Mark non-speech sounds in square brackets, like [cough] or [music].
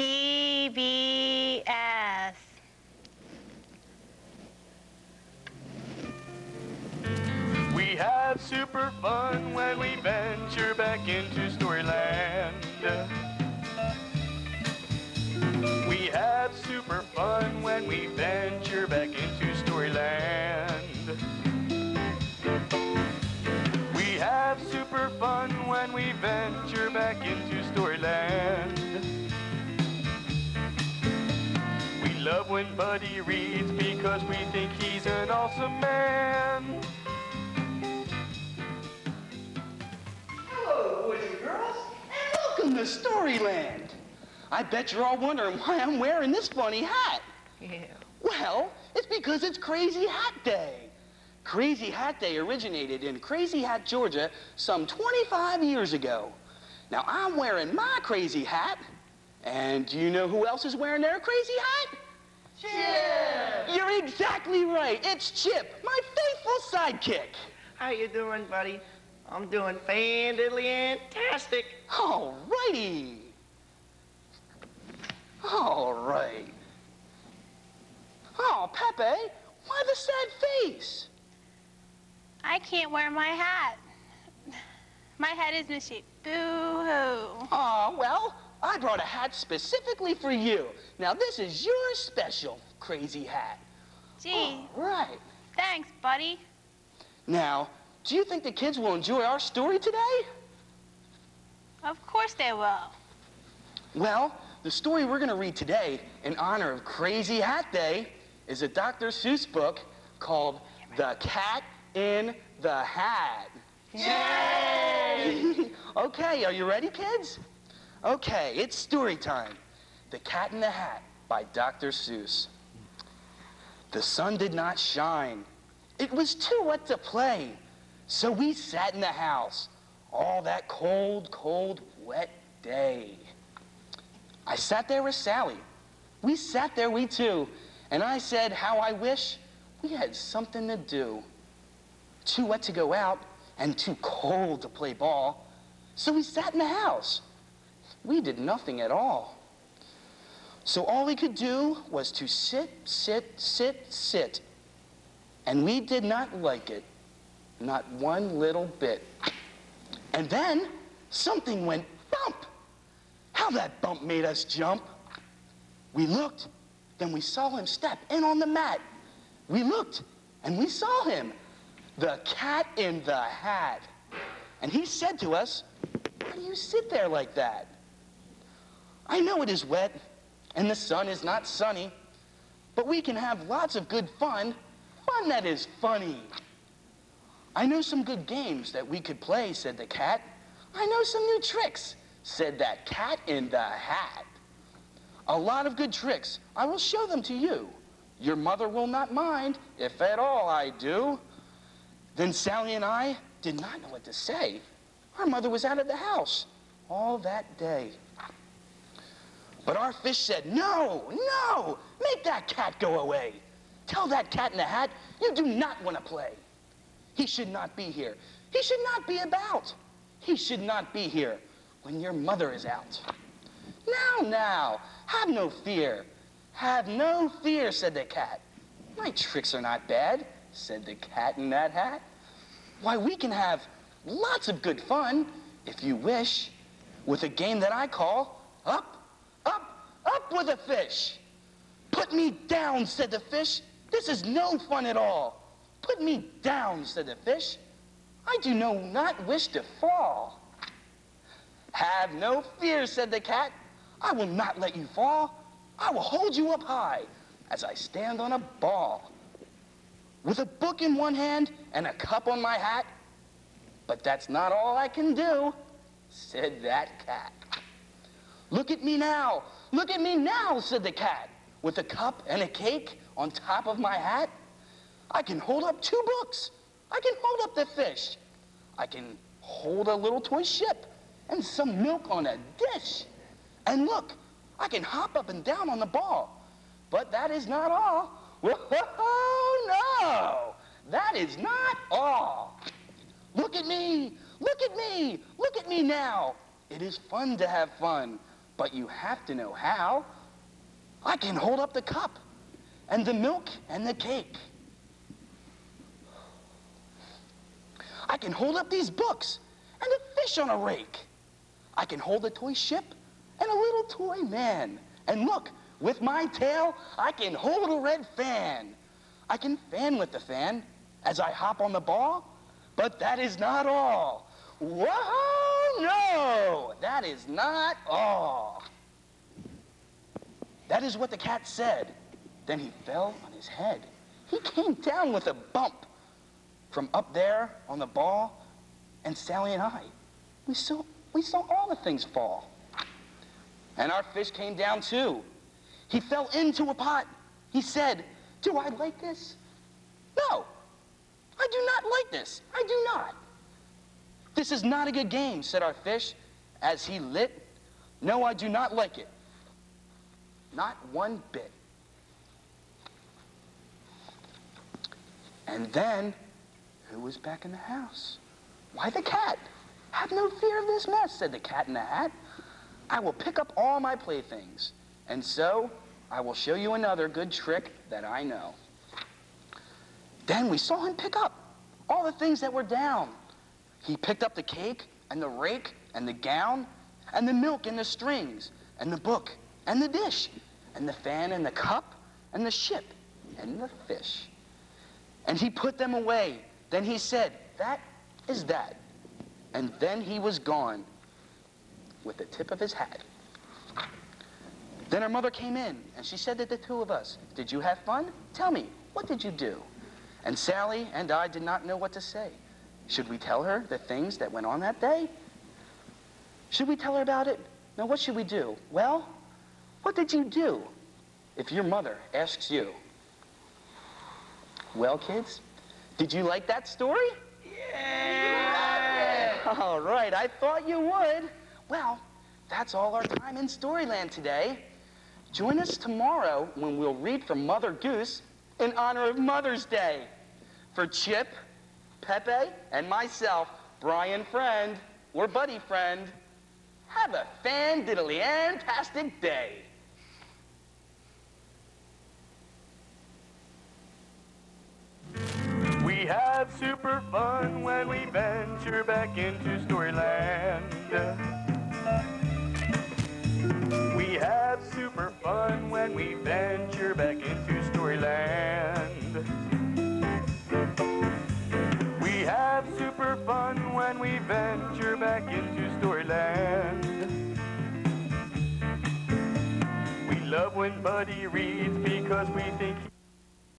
PBS. We have super fun when we venture back into Storyland. Love when Buddy reads because we think he's an awesome man. Hello, boys and girls, and welcome to Storyland. I bet you're all wondering why I'm wearing this funny hat. Yeah. Well, it's because it's Crazy Hat Day. Crazy Hat Day originated in Crazy Hat, Georgia, some 25 years ago. Now, I'm wearing my crazy hat, and do you know who else is wearing their crazy hat? Chip! You're exactly right. It's Chip, my faithful sidekick. How you doing, buddy? I'm doing fan-diddly-antastic. All righty. All right. Oh, Pepe, why the sad face? I can't wear my hat. My hat is misshaped. Boo-hoo. Oh, well, I brought a hat specifically for you. Now, this is your special crazy hat. Gee, All right. thanks, buddy. Now, do you think the kids will enjoy our story today? Of course they will. Well, the story we're going to read today in honor of Crazy Hat Day is a Dr. Seuss book called The Cat in the Hat. Yay! [laughs] okay, are you ready, kids? Okay, it's story time. The Cat in the Hat by Dr. Seuss. The sun did not shine. It was too wet to play. So we sat in the house all that cold, cold, wet day. I sat there with Sally. We sat there, we two, and I said how I wish we had something to do. Too wet to go out and too cold to play ball. So we sat in the house. We did nothing at all. So all we could do was to sit, sit, sit, sit. And we did not like it. Not one little bit. And then something went bump. How that bump made us jump. We looked, then we saw him step in on the mat. We looked, and we saw him, the cat in the hat. And he said to us, Why do you sit there like that? I know it is wet, and the sun is not sunny, but we can have lots of good fun, fun that is funny. I know some good games that we could play, said the cat. I know some new tricks, said that cat in the hat. A lot of good tricks. I will show them to you. Your mother will not mind, if at all I do. Then Sally and I did not know what to say. Our mother was out of the house all that day. But our fish said, no, no, make that cat go away. Tell that cat in the hat you do not want to play. He should not be here. He should not be about. He should not be here when your mother is out. Now, now, have no fear. Have no fear, said the cat. My tricks are not bad, said the cat in that hat. Why, we can have lots of good fun, if you wish, with a game that I call Up, Up, with a Fish. Put me down, said the fish. This is no fun at all. Put me down, said the fish. I do no not wish to fall. Have no fear, said the cat. I will not let you fall. I will hold you up high as I stand on a ball. With a book in one hand and a cup on my hat. But that's not all I can do, said that cat. Look at me now. Look at me now, said the cat. With a cup and a cake on top of my hat. I can hold up two books. I can hold up the fish. I can hold a little toy ship and some milk on a dish. And look, I can hop up and down on the ball. But that is not all. [laughs] Oh, no! That is not all. Look at me! Look at me! Look at me now! It is fun to have fun, but you have to know how. I can hold up the cup and the milk and the cake. I can hold up these books and a fish on a rake. I can hold a toy ship and a little toy man. And look, with my tail, I can hold a red fan. I can fan with the fan as I hop on the ball, but that is not all. Whoa, no, that is not all. That is what the cat said. Then he fell on his head. He came down with a bump from up there on the ball, and Sally and I, we saw, we saw all the things fall. And our fish came down too. He fell into a pot. He said, do I like this? No, I do not like this. I do not. This is not a good game, said our fish as he lit. No, I do not like it. Not one bit. And then, who was back in the house? Why, the cat. Have no fear of this mess, said the cat in the hat. I will pick up all my playthings. And so, I will show you another good trick that I know. Then we saw him pick up all the things that were down. He picked up the cake and the rake and the gown and the milk and the strings and the book and the dish and the fan and the cup and the ship and the fish. And he put them away. Then he said, that is that. And then he was gone with the tip of his hat. Then our mother came in and she said to the two of us, did you have fun? Tell me, what did you do? And Sally and I did not know what to say. Should we tell her the things that went on that day? Should we tell her about it? Now, what should we do? Well, what did you do if your mother asks you? Well, kids, did you like that story? Yeah! All right, I thought you would. Well, that's all our time in Storyland today. Join us tomorrow when we'll read from Mother Goose in honor of Mother's Day. For Chip, Pepe, and myself, Brian Friend, or Buddy Friend, have a fan-diddly-antastic day. We have super fun when we venture back into Storyland. We have super fun when we venture back into We